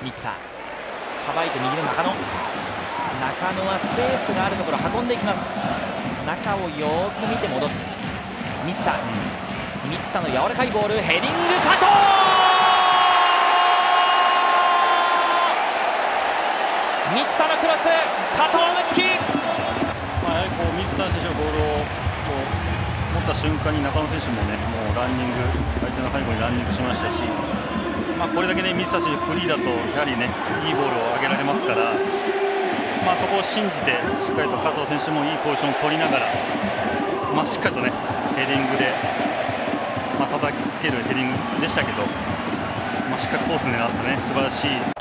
三田さばいて右の中野。中野はスペースがあるところ運んでいきます。中をよく見て戻す。三田三田の柔らかいボール。ヘディング加藤三田のクロス。加藤夢月。まあ、やはりこう水田選手のボールをこう持った瞬間に中野選手もねもうランニング相手の背後にランニングしましたし、まあ、これだけね水差しフリーだとやはりねいいボールを上げられますから、まあ、そこを信じてしっかりと加藤選手もいいポジションを取りながら、まあ、しっかりとねヘディングで、まあ叩きつけるヘディングでしたけど、まあ、しっかりコース狙ってね素晴らしい